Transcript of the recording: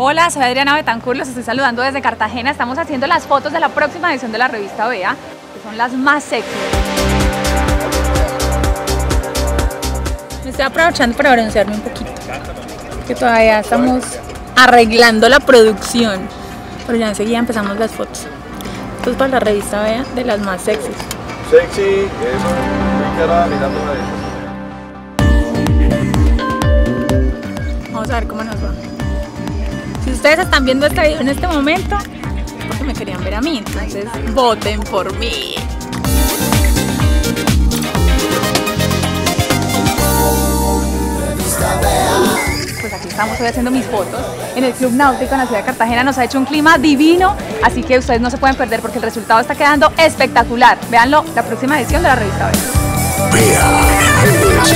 Hola, soy Adriana Betancur, los estoy saludando desde Cartagena. Estamos haciendo las fotos de la próxima edición de la revista Bea, que son las más sexy. Me estoy aprovechando para broncearme un poquito, que todavía estamos arreglando la producción, pero ya enseguida empezamos las fotos. Esto es para la revista Bea de las más sexys. Sexy, eso, mirando Si ustedes están viendo este video en este momento, porque me querían ver a mí, entonces voten por mí. Pues aquí estamos hoy haciendo mis fotos en el Club Náutico en la ciudad de Cartagena. Nos ha hecho un clima divino, así que ustedes no se pueden perder porque el resultado está quedando espectacular. Véanlo la próxima edición de la revista. Bea.